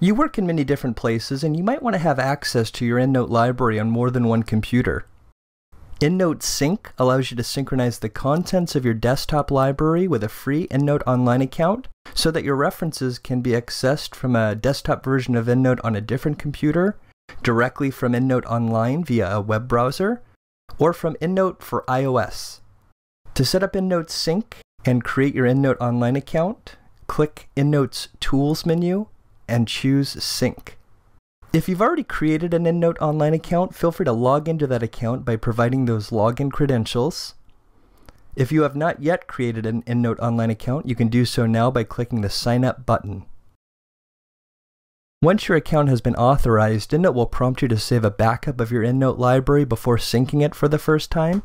You work in many different places and you might want to have access to your EndNote library on more than one computer. EndNote Sync allows you to synchronize the contents of your desktop library with a free EndNote Online account so that your references can be accessed from a desktop version of EndNote on a different computer, directly from EndNote Online via a web browser, or from EndNote for iOS. To set up EndNote Sync and create your EndNote Online account, click EndNote's Tools menu and choose Sync. If you've already created an EndNote Online account, feel free to log into that account by providing those login credentials. If you have not yet created an EndNote Online account, you can do so now by clicking the Sign Up button. Once your account has been authorized, EndNote will prompt you to save a backup of your EndNote library before syncing it for the first time.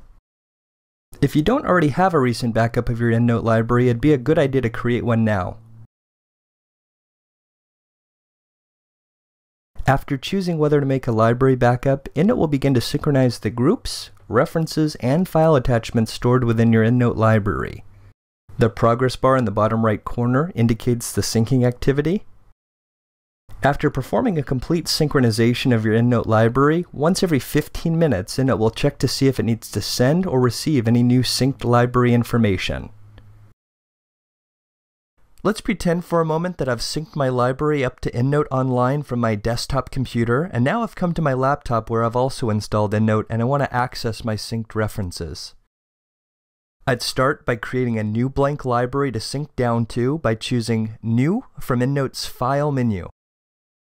If you don't already have a recent backup of your EndNote library, it'd be a good idea to create one now. After choosing whether to make a library backup, EndNote will begin to synchronize the groups, references, and file attachments stored within your EndNote library. The progress bar in the bottom right corner indicates the syncing activity. After performing a complete synchronization of your EndNote library, once every 15 minutes, EndNote will check to see if it needs to send or receive any new synced library information. Let's pretend for a moment that I've synced my library up to EndNote Online from my desktop computer, and now I've come to my laptop where I've also installed EndNote and I want to access my synced references. I'd start by creating a new blank library to sync down to by choosing New from EndNote's File menu.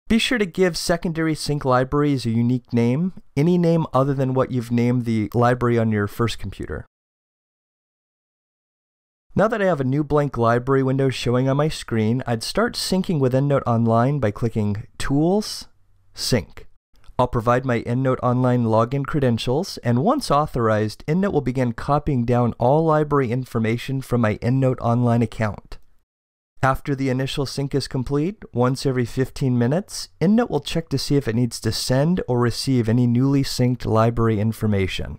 Be sure to give secondary sync libraries a unique name, any name other than what you've named the library on your first computer. Now that I have a new blank library window showing on my screen, I'd start syncing with EndNote Online by clicking Tools, Sync. I'll provide my EndNote Online login credentials, and once authorized, EndNote will begin copying down all library information from my EndNote Online account. After the initial sync is complete, once every 15 minutes, EndNote will check to see if it needs to send or receive any newly synced library information.